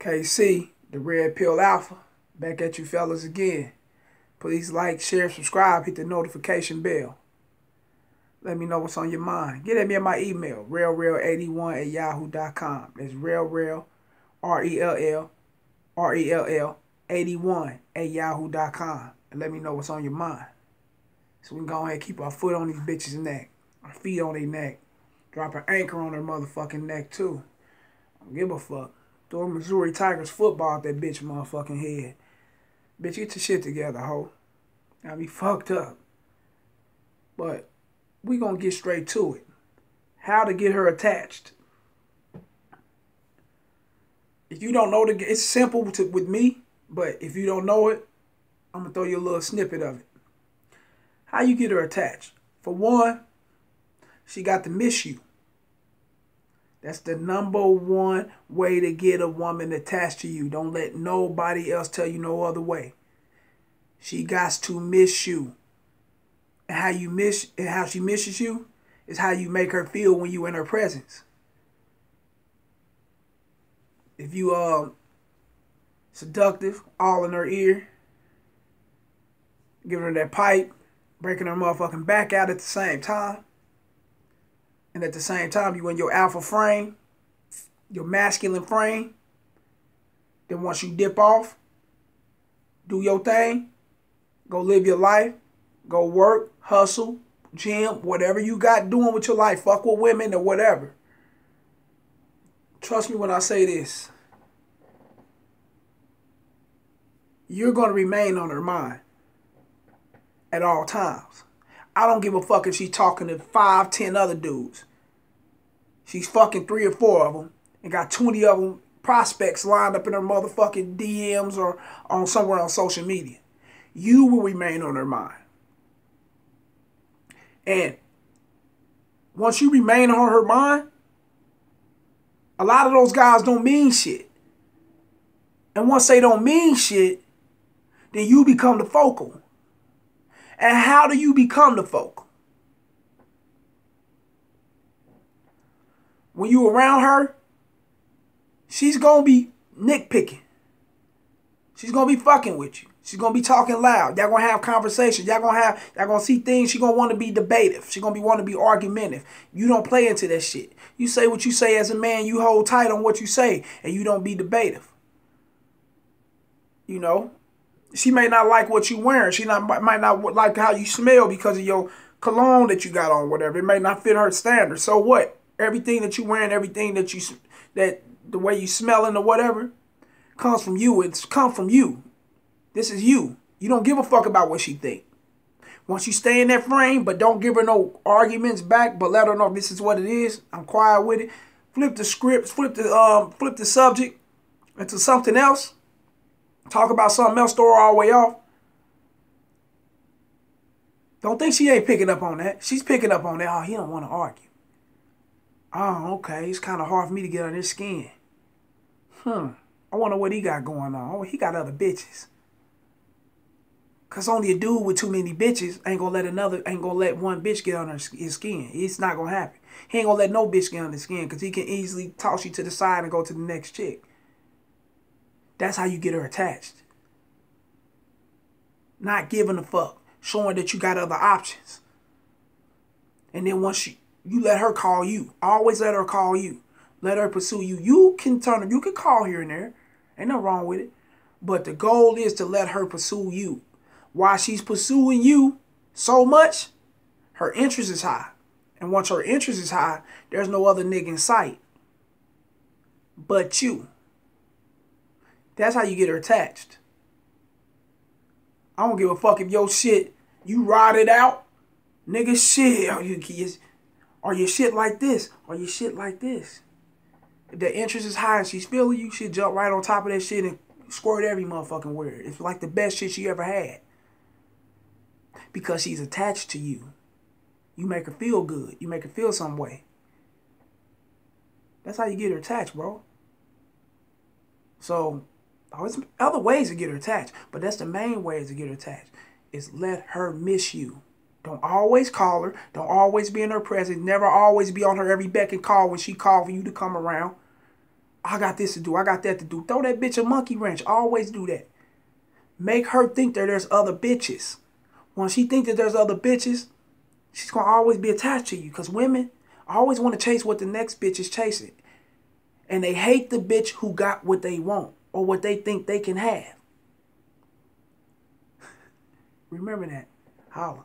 KC, the Red Pill Alpha, back at you fellas again. Please like, share, subscribe, hit the notification bell. Let me know what's on your mind. Get at me at my email, rellrell81 at yahoo.com. That's rellrell, R-E-L-L, R-E-L-L, 81 at yahoo.com. And let me know what's on your mind. So we can go ahead and keep our foot on these bitches' neck. Our feet on their neck. Drop an anchor on their motherfucking neck, too. Don't give a fuck. Throw Missouri Tigers football at that bitch motherfucking head. Bitch, get your shit together, ho. I be fucked up. But we gonna get straight to it. How to get her attached. If you don't know the, it's simple to, with me, but if you don't know it, I'm gonna throw you a little snippet of it. How you get her attached? For one, she got to miss you. That's the number one way to get a woman attached to you. Don't let nobody else tell you no other way. She got to miss you. And how you miss and how she misses you is how you make her feel when you in her presence. If you um seductive, all in her ear, giving her that pipe, breaking her motherfucking back out at the same time. And at the same time, you in your alpha frame, your masculine frame. Then once you dip off, do your thing, go live your life, go work, hustle, gym, whatever you got doing with your life, fuck with women or whatever. Trust me when I say this. You're going to remain on her mind at all times. I don't give a fuck if she's talking to five, ten other dudes. She's fucking three or four of them and got 20 of them prospects lined up in her motherfucking DMs or on somewhere on social media. You will remain on her mind. And once you remain on her mind, a lot of those guys don't mean shit. And once they don't mean shit, then you become the focal. And how do you become the focal? When you around her, she's gonna be nitpicking. She's gonna be fucking with you. She's gonna be talking loud. Y'all gonna have conversations. Y'all gonna have y'all gonna see things. She gonna want to be debative. She gonna be want to be argumentative. You don't play into that shit. You say what you say as a man. You hold tight on what you say, and you don't be debative. You know, she may not like what you're wearing. She not might not like how you smell because of your cologne that you got on. Whatever. It may not fit her standards. So what? Everything that you're wearing, everything that you that the way you smelling or whatever, comes from you. It's come from you. This is you. You don't give a fuck about what she think. Once you stay in that frame, but don't give her no arguments back, but let her know this is what it is. I'm quiet with it. Flip the script, flip the um, flip the subject into something else. Talk about something else, throw her all the way off. Don't think she ain't picking up on that. She's picking up on that. Oh, he don't want to argue. Oh, okay. It's kind of hard for me to get on his skin. Hmm. I wonder what he got going on. Oh, he got other bitches. Cause only a dude with too many bitches ain't gonna let another ain't gonna let one bitch get on his skin. It's not gonna happen. He ain't gonna let no bitch get on his skin because he can easily toss you to the side and go to the next chick. That's how you get her attached. Not giving a fuck, showing that you got other options. And then once you you let her call you, always let her call you. Let her pursue you. You can turn you can call here and there. Ain't nothing wrong with it. But the goal is to let her pursue you while she's pursuing you so much, her interest is high. And once her interest is high, there's no other nigga in sight but you. That's how you get her attached. I don't give a fuck if your shit, you ride it out. Nigga shit. Are you, are your shit like this? Are your shit like this? If the interest is high and she's feeling you, she jump right on top of that shit and squirt every motherfucking word. It's like the best shit she ever had because she's attached to you. You make her feel good. You make her feel some way. That's how you get her attached, bro. So, Oh, there's other ways to get her attached, but that's the main way to get her attached. Is let her miss you. Don't always call her. Don't always be in her presence. Never always be on her every beck and call when she call for you to come around. I got this to do. I got that to do. Throw that bitch a monkey wrench. Always do that. Make her think that there's other bitches. When she think that there's other bitches, she's gonna always be attached to you. Cause women always want to chase what the next bitch is chasing. And they hate the bitch who got what they want or what they think they can have. Remember that. Holla.